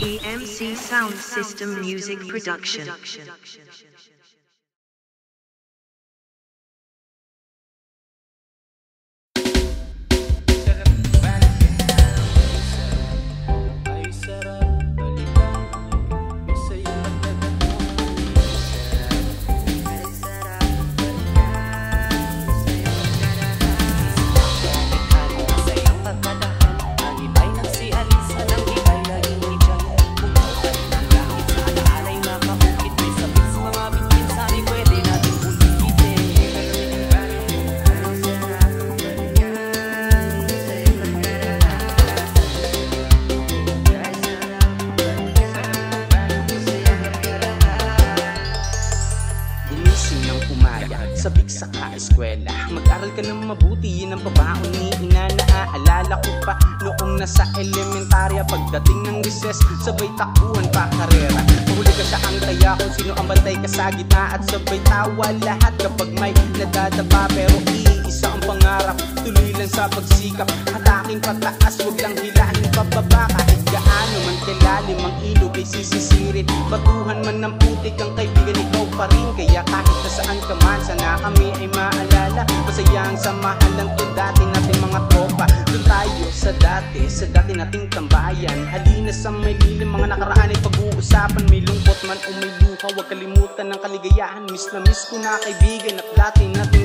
EMC Sound System Music Production. Gumising ng umaya, sabik sa ka-eskwela Mag-aral ka ng mabuti, yun ang babaon ni ina. Naaalala ko pa noong nasa elementarya Pagdating ng recess, sabay takbuhan pa karera. Mahuli ka sa ang taya kung sino ang bantay ka sa gitna At sabay tawa lahat kapag may nadadapa. Pero iisa ang pangarap, tuloy lang sa pagsikap. Hataking pataas, wag lang hilahin pababa Kahit gaano man kalalim ang ilog ay sisisirit Batuhan man ng putik ang kaibigan pa rin Kaya kahit nasaan ka man, sana kami ay maalala. Masaya ang samahan lang to dati natin mga tropa. Doon tayo sa dati, sa dati nating tambayan. Halina sa may lilim, mga nakaraan ay pag-uusapan. May lungkot man o may luha, huwag kalimutan ng kaligayahan. Miss na miss ko na kaibigan at dati nating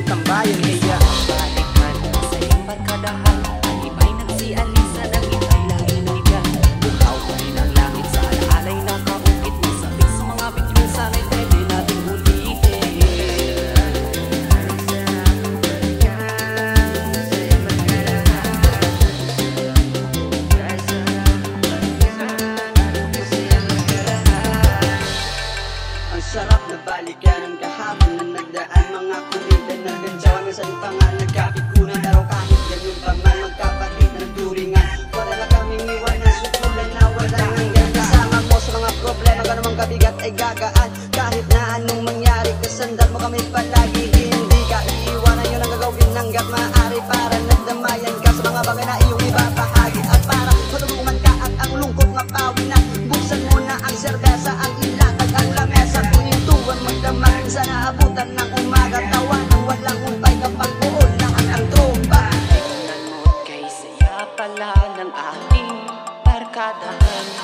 sarap na balikan ng kahapon na nagdaan. Mga kulitan na gantsaw Hanggang sa lupa nga nagkapikunan Pero kahit ganun pa man Magkapatid ng turingan. Wala na kaming iwanan Susulan na wala hanggang Kasama mo sa mga problema Ganun mang kabigat ay gagaan. Kahit na anong mangyari Kasandal mo kami palagi. Hindi ka iiwanan Yun ang gagawin hanggat maaari Para nagdamayan ka sa mga bagay na iyong ibabahagi. At para matulungan ka at ang lungkot mapawi na Buksan mo na ang serbesa Ang ang Kunintuan magdamag sa naabutan ng umaga Tawa ng walang umpay kapag buo lahat ang tromba Tingnan mo kay saya pala ng ating barkadahan